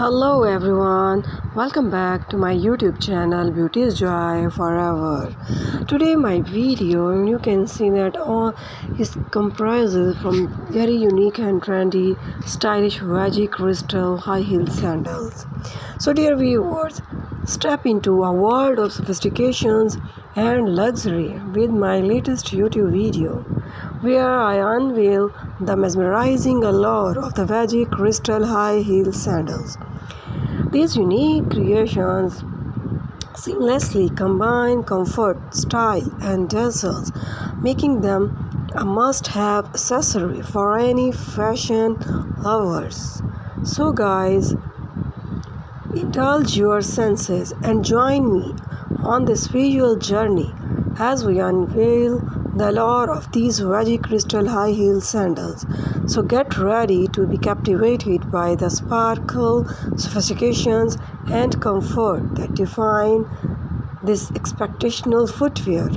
hello everyone. Welcome back to my youtube channel beauty is joy forever. Today my video you can see that all is comprises from very unique and trendy stylish veggie crystal high heel sandals. So dear viewers step into a world of sophistications and luxury with my latest youtube video where i unveil the mesmerizing allure of the veggie crystal high heel sandals these unique creations seamlessly combine comfort, style, and dazzles, making them a must have accessory for any fashion lovers. So, guys, indulge your senses and join me on this visual journey as we unveil the allure of these veggie crystal high heel sandals. So get ready to be captivated by the sparkle, sophistications, and comfort that define this expectational footwear.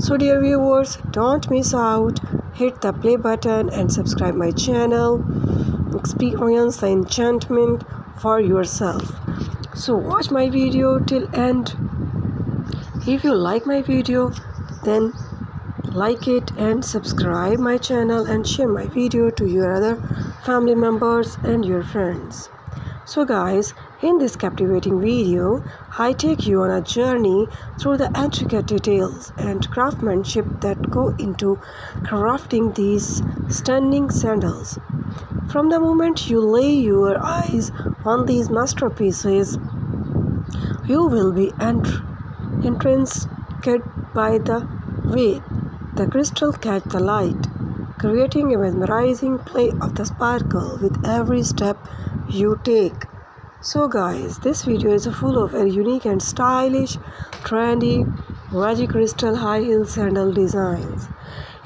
So, dear viewers, don't miss out. Hit the play button and subscribe my channel. Experience the enchantment for yourself. So, watch my video till end. If you like my video, then like it and subscribe my channel and share my video to your other family members and your friends. So guys in this captivating video i take you on a journey through the intricate details and craftsmanship that go into crafting these stunning sandals. From the moment you lay your eyes on these masterpieces you will be entranced by the way the crystal catch the light, creating a mesmerizing play of the sparkle with every step you take. So guys, this video is full of very unique and stylish, trendy, veggie crystal high heel sandal designs.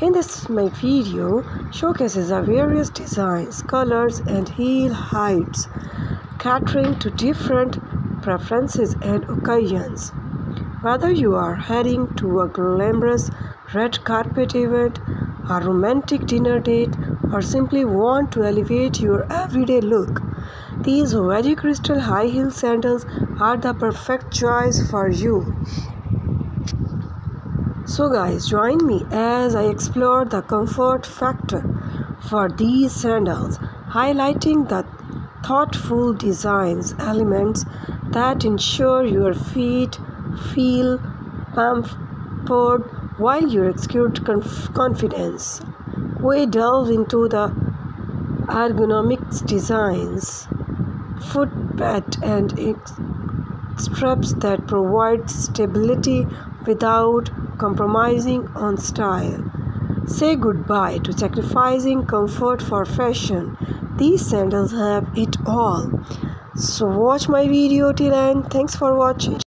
In this my video showcases the various designs, colors and heel heights, catering to different preferences and occasions. Whether you are heading to a glamorous red carpet event, a romantic dinner date, or simply want to elevate your everyday look, these veggie crystal high heel sandals are the perfect choice for you. So, guys, join me as I explore the comfort factor for these sandals, highlighting the thoughtful designs elements that ensure your feet feel pampered while you exude confidence, we delve into the ergonomic designs, footbed, and straps that provide stability without compromising on style. Say goodbye to sacrificing comfort for fashion. These sandals have it all. So watch my video till end. Thanks for watching.